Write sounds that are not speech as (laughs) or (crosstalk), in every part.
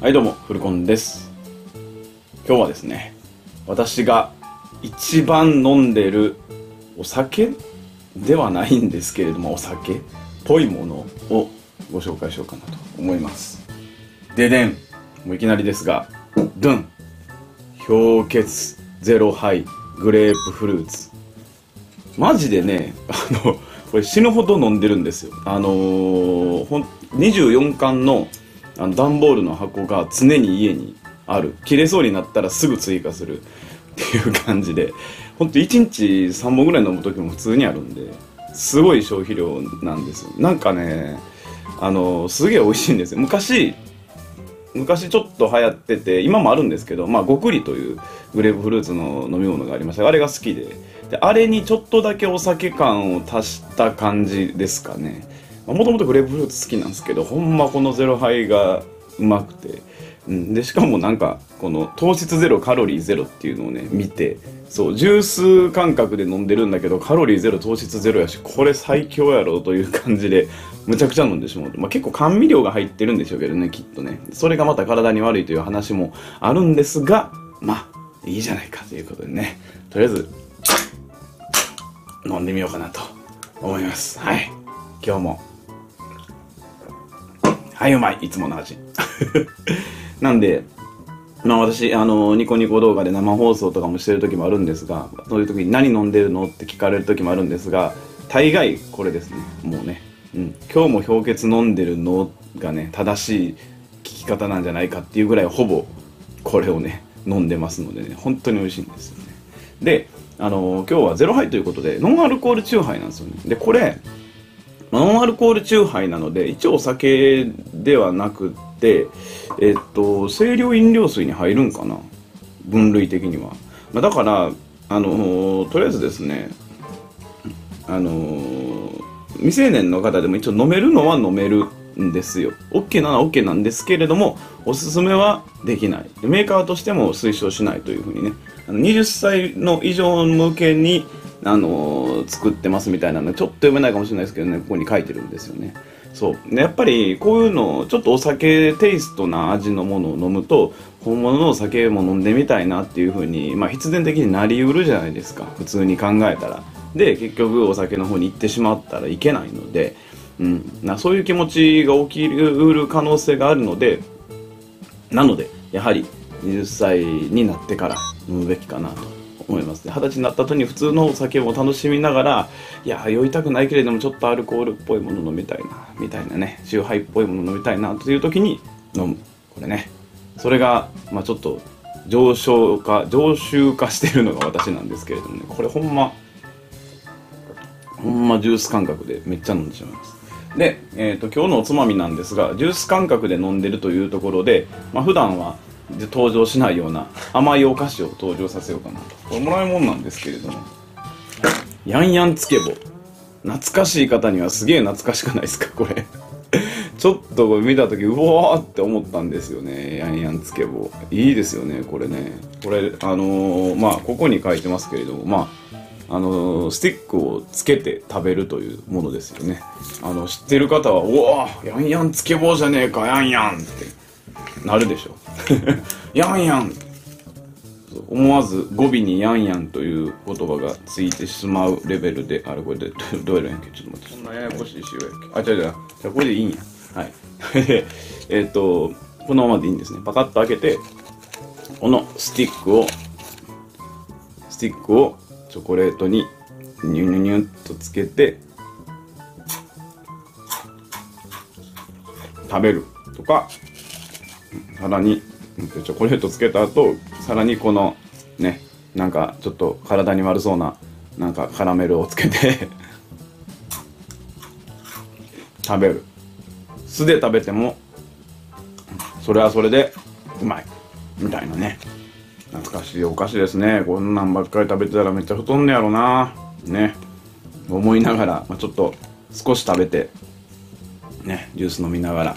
はいどうも、フルコンです。今日はですね、私が一番飲んでるお酒ではないんですけれども、お酒っぽいものをご紹介しようかなと思います。ででんもういきなりですが、ドゥン氷結ゼロハイグレープフルーツマジでね、あの、これ死ぬほど飲んでるんですよ。あのー、ほん、24缶のあの段ボールの箱が常に家にある。切れそうになったらすぐ追加するっていう感じで、ほんと1日3本ぐらい飲む時も普通にあるんで、すごい消費量なんですよ。なんかね、あの、すげえ美味しいんですよ。昔、昔ちょっと流行ってて今もあるんですけど、まあ、ゴクリというグレープフルーツの飲み物がありましたあれが好きでであれにちょっとだけお酒感を足した感じですかねもともとグレープフルーツ好きなんですけどほんまこのゼロハイがうまくて、うん、でしかもなんかこの糖質ゼロカロリーゼロっていうのをね見て。そうジュース感覚で飲んでるんだけどカロリーゼロ糖質ゼロやしこれ最強やろという感じでむちゃくちゃ飲んでしまうと、まあ、結構甘味料が入ってるんでしょうけどねきっとね。それがまた体に悪いという話もあるんですがまあいいじゃないかということでね。とりあえず飲んでみようかなと思います。はい。今日も。はいうまいいつもの味 (laughs) なんでまあ私、あの、ニコニコ動画で生放送とかもしてる時もあるんですが、そういう時に何飲んでるのって聞かれる時もあるんですが、大概これですね。もうね。うん。今日も氷結飲んでるのがね、正しい聞き方なんじゃないかっていうぐらいほぼこれをね、飲んでますのでね、本当に美味しいんですよね。で、あの、今日はゼロハイということで、ノンアルコールチューハイなんですよね。で、これ、ノンアルコールチューハイなので、一応お酒ではなくて、えっと、清涼飲料水に入るんかな？分類的には。まあ、だから、あのとりあえずですね、あの未成年の方でも一応飲めるのは飲めるんですよ。OK なのは OK なんですけれども、おすすめはできない。メーカーとしても推奨しないというふうにね、あの20歳の以上向けに、あのー、作ってますみたいなのちょっと読めないかもしれないですけどねここに書いてるんですよね。そう。やっぱりこういうのちょっとお酒テイストな味のものを飲むと本物のお酒も飲んでみたいなっていう風にまあ必然的になりうるじゃないですか。普通に考えたら。で結局お酒の方に行ってしまったらいけないので、うん、なそういう気持ちが起きる可能性があるのでなのでやはり20歳になってから飲むべきかなと。思います。二十歳になった後に普通のお酒を楽しみながらいや酔いたくないけれどもちょっとアルコールっぽいもの飲みたいなみたいなね酎ハイっぽいもの飲みたいなという時に飲む。これね。それがまあちょっと上昇化常習化してるのが私なんですけれどもね。これほんまほんまジュース感覚でめっちゃ飲んでしまいます。で、えーと、と今日のおつまみなんですがジュース感覚で飲んでるというところで、まあ普段はで登場しないような甘いお菓子を登場させようかなと。これもらいもんなんですけれども。ヤンヤンつけ棒懐かしい方にはすげえ懐かしくないですかこれ。ちょっと見た時うわーって思ったんですよねヤンヤンつけ棒いいですよねこれね。これあのー、まあここに書いてますけれどもまああのー、スティックをつけて食べるというものですよね。あの知ってる方は「うわーヤンヤンつけ棒じゃねえかヤンヤン」って。なるでしょ。やんやん思わず語尾にやんやんという言葉がついてしまうレベルで、あれこれで、どうやるんやっけ？ちょっと待って。そんなややこしいしようやっけ？あ、違う違う。じゃこれでいいんや。はい。(laughs) えっと、このままでいいんですね。パカッと開けて、このスティックを、スティックをチョコレートにニュニュニュッとつけて、食べるとか、さらにチョコレートつけた後さらにこのねなんかちょっと体に悪そうななんかカラメルをつけて (laughs) 食べる。酢で食べてもそれはそれでうまい。みたいなね。懐かしいお菓子ですね。こんなんばっかり食べてたらめっちゃ太んねやろな。ね。思いながら、まあ、ちょっと少し食べてねジュース飲みながら。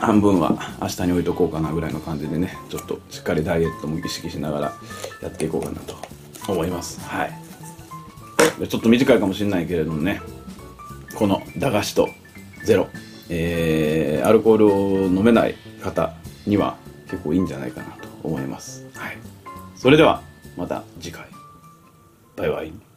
半分は明日に置いとこうかなぐらいの感じでねちょっとしっかりダイエットも意識しながらやっていこうかなと思いますはいちょっと短いかもしれないけれどもねこの駄菓子とゼロええーアルコールを飲めない方には結構いいんじゃないかなと思います。はい。それではまた次回。バイバイ。